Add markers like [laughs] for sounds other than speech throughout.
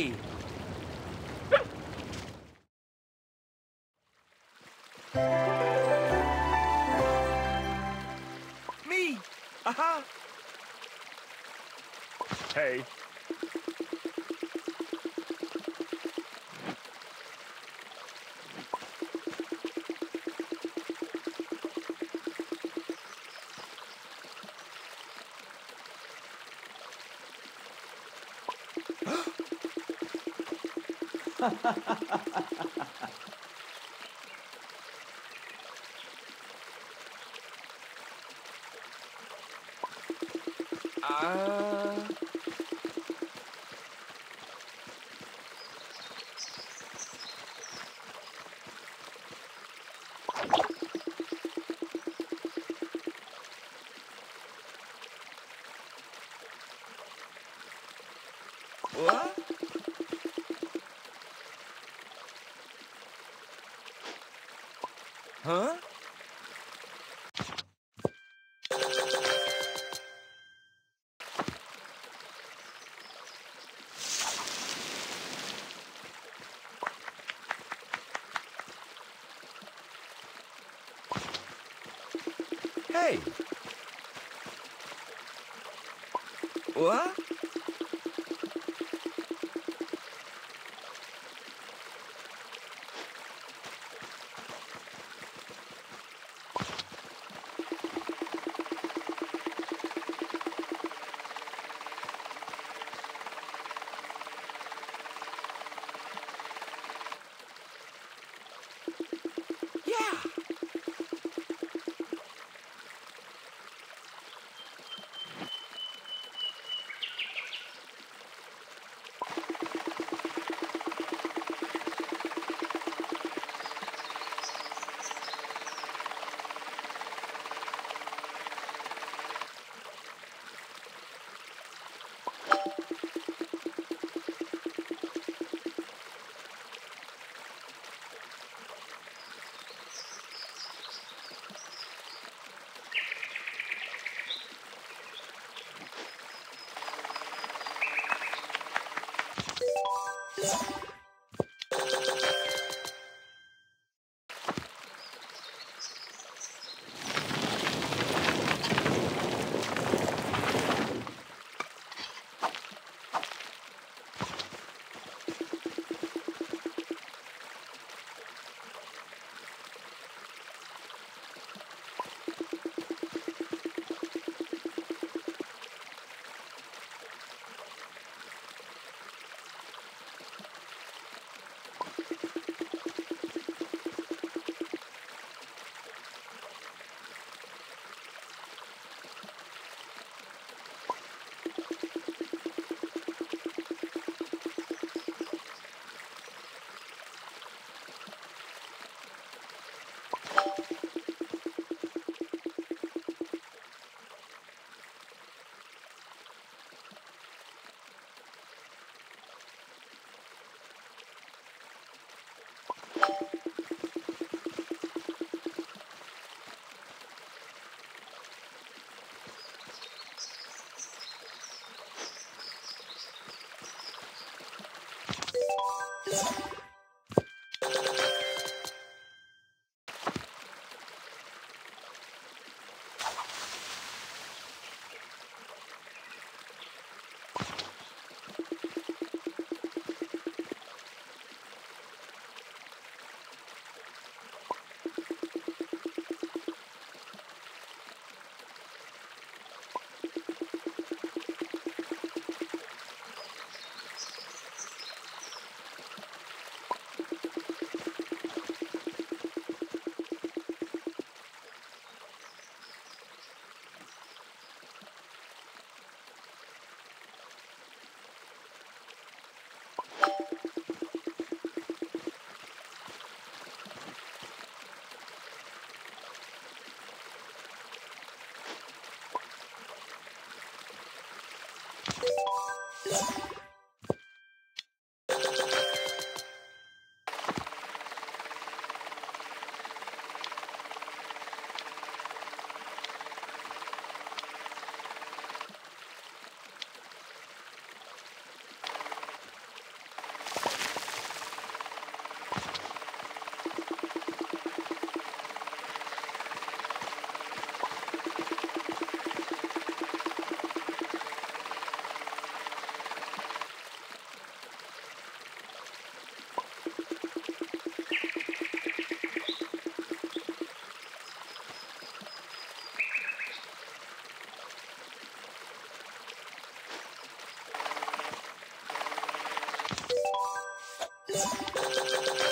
Hey! Me! Aha! Hey. Ah. What? Huh? you. Uh.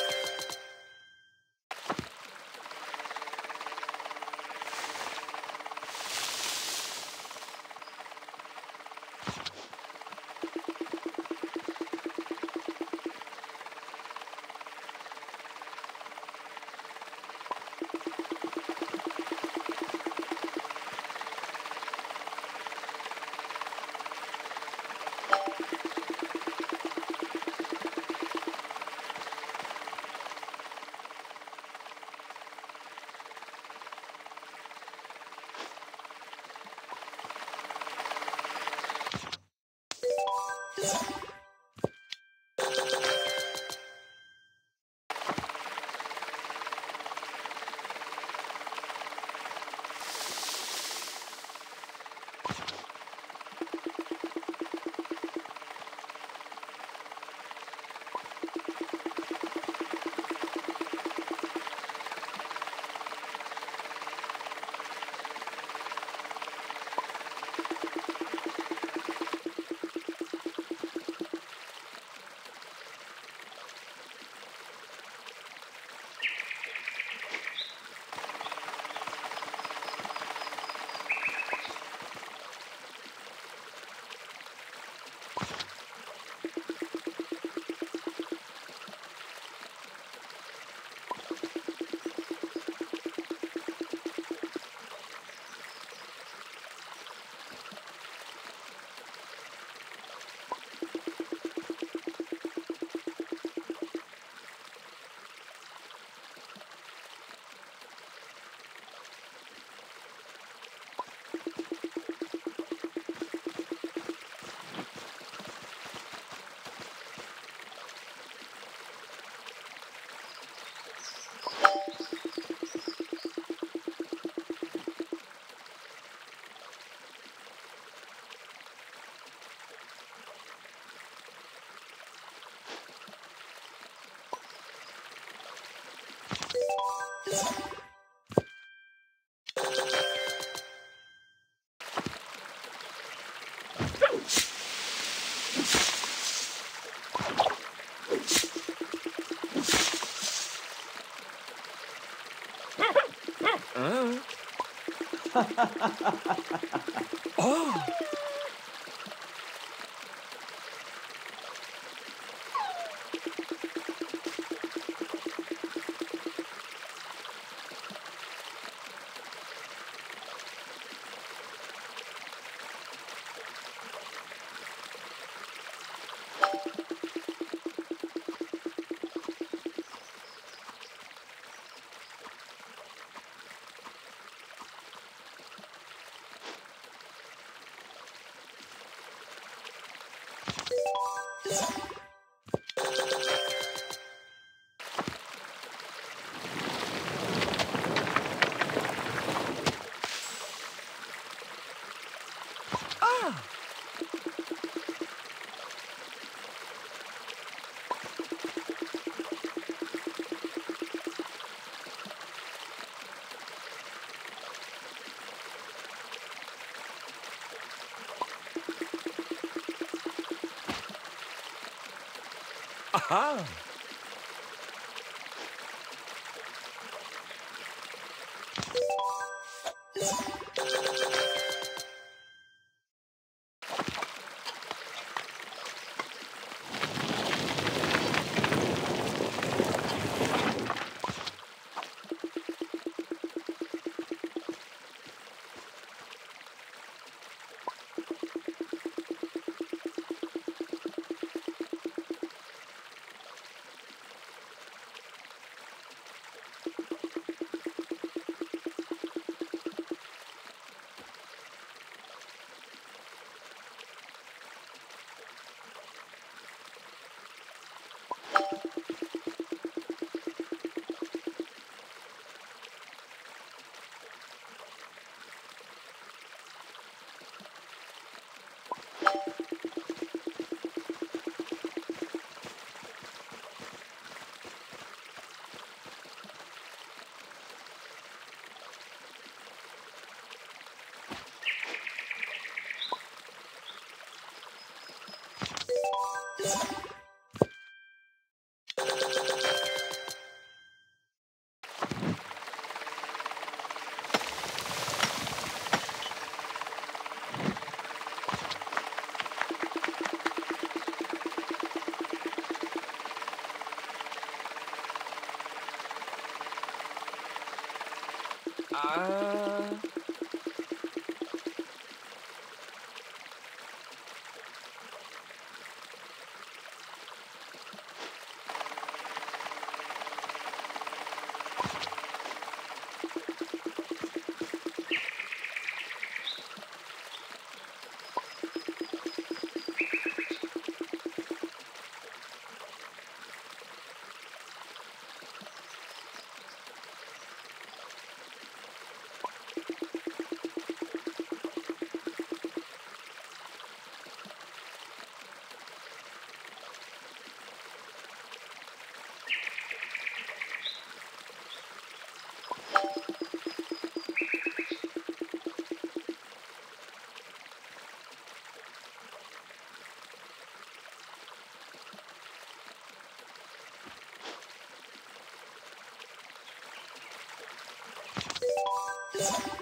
[laughs] oh. Aha. Ah. Mm.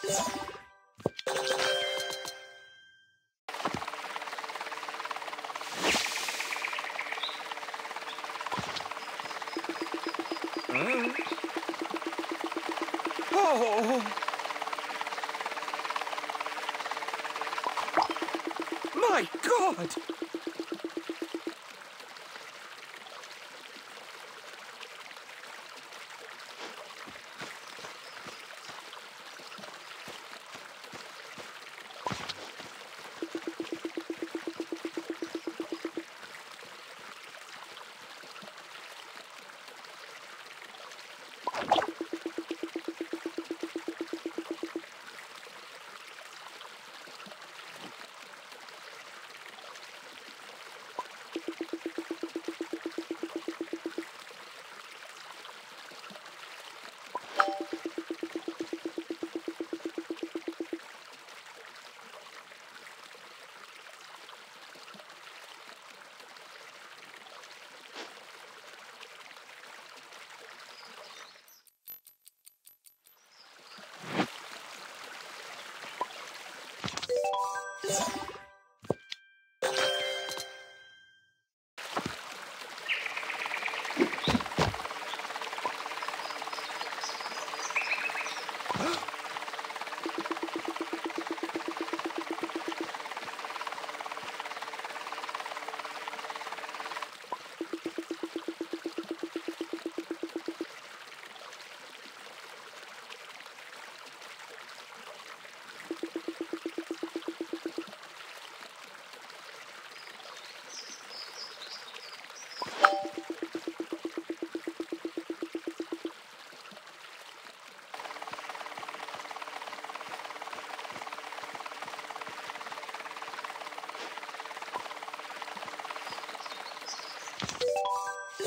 Oh. My God!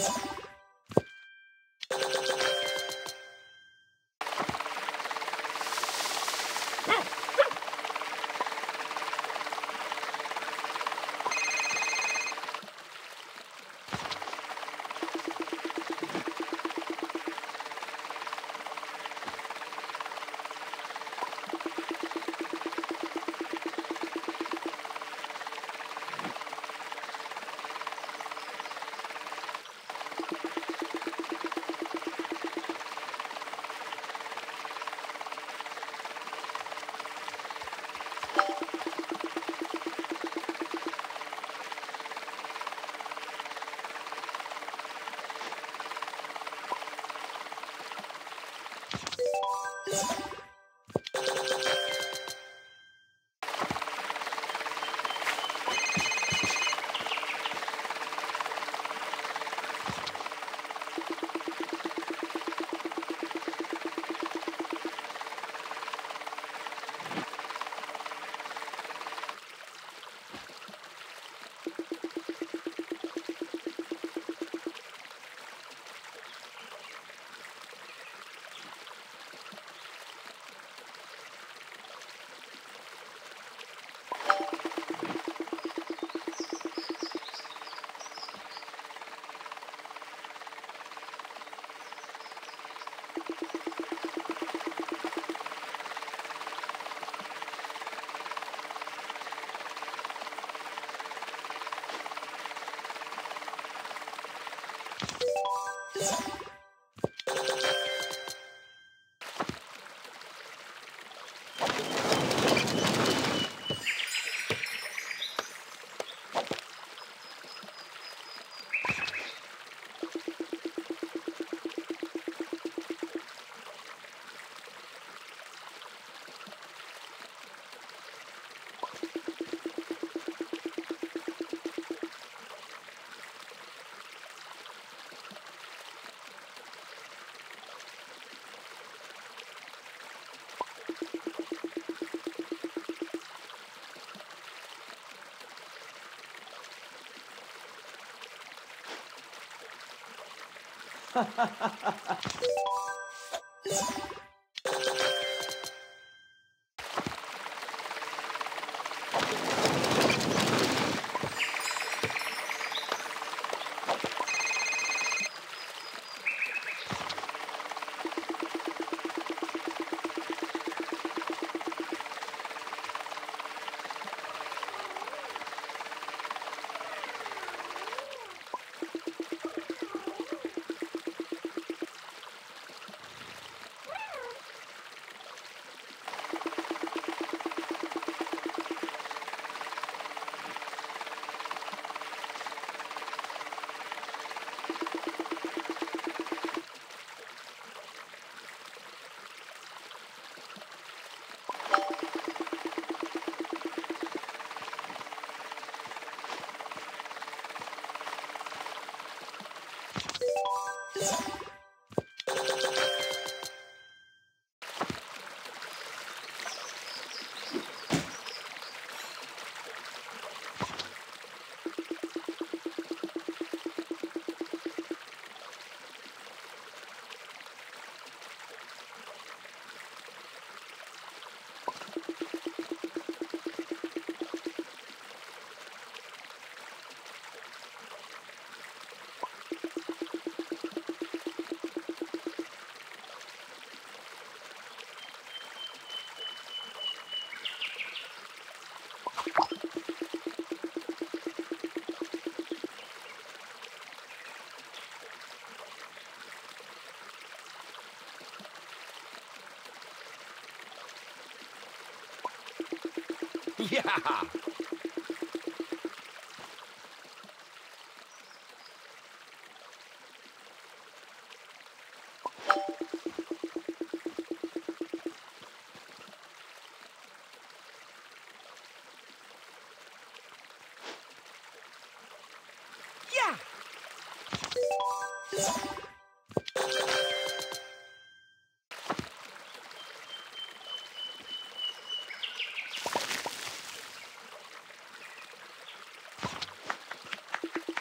Yes. Yeah! Yeah! Thank you.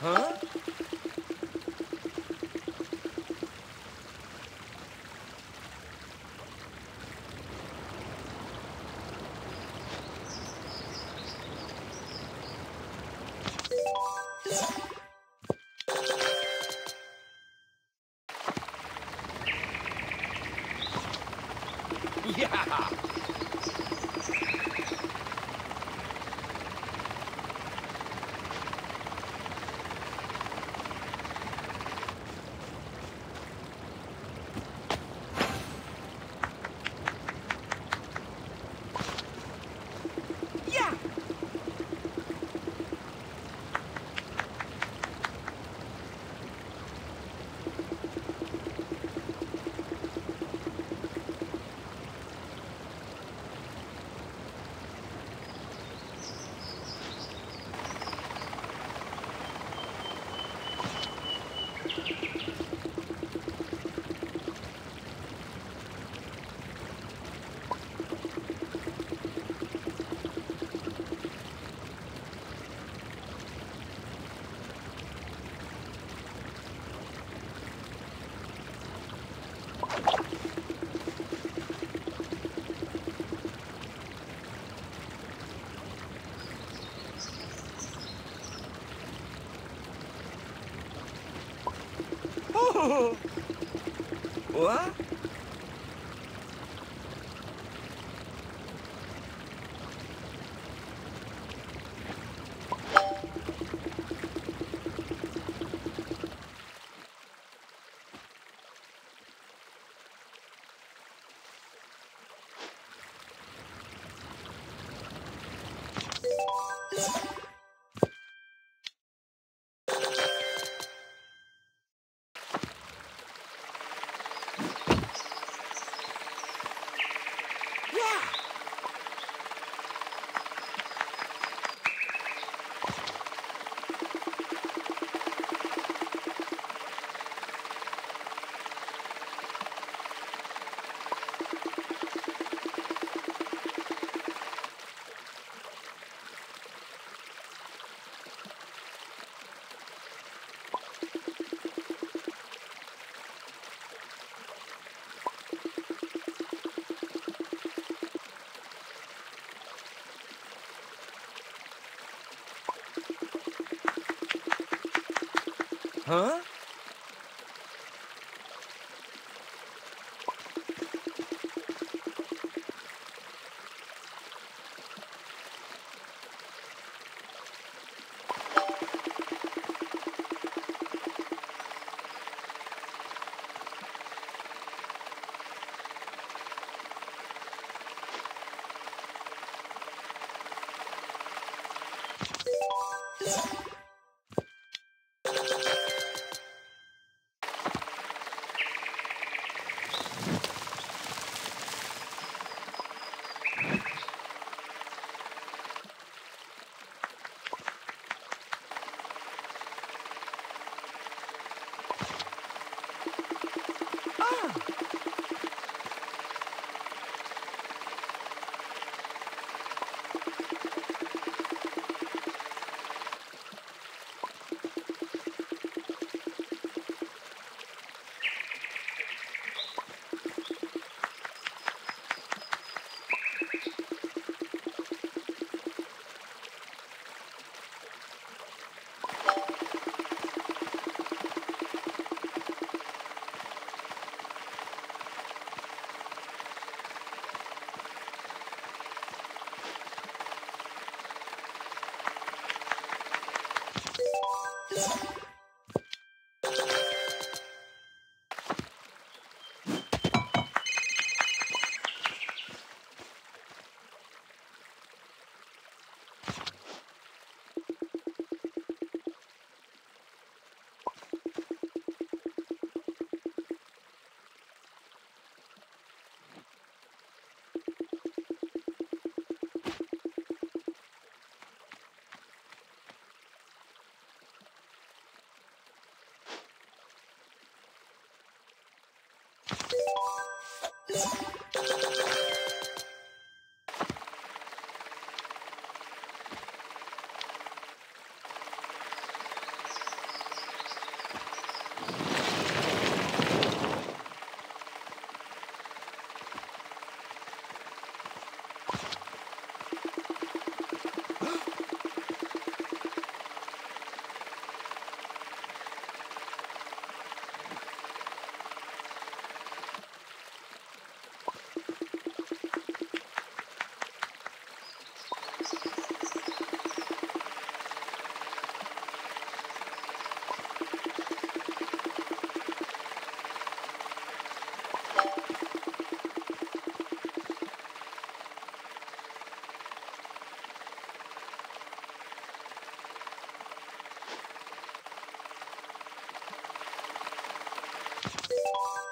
Huh? Yeah! Yeah! Oh! Huh?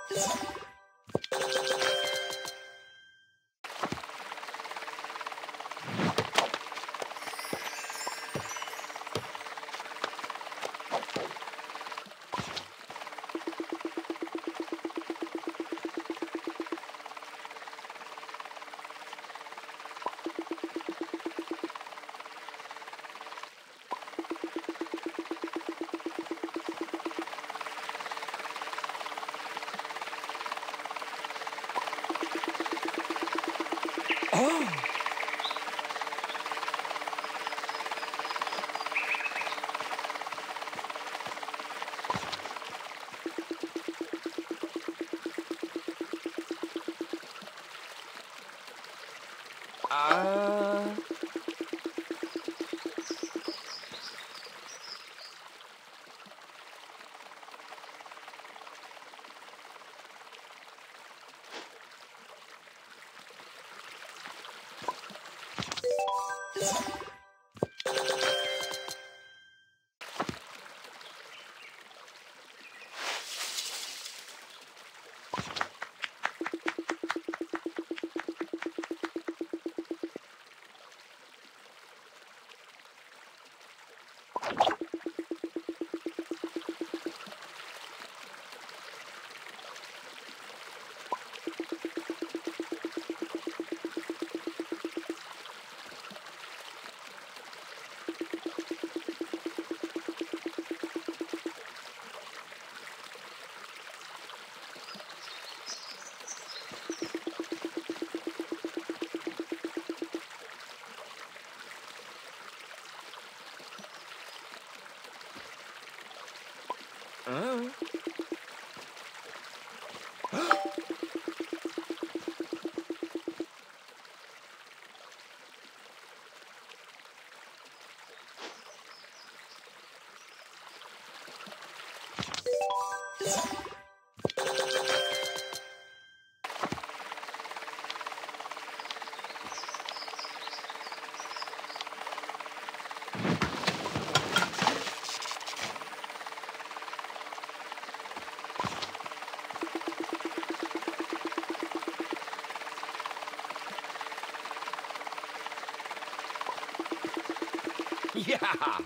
Ah! Oh! Ah. Uh. [laughs] Yeah!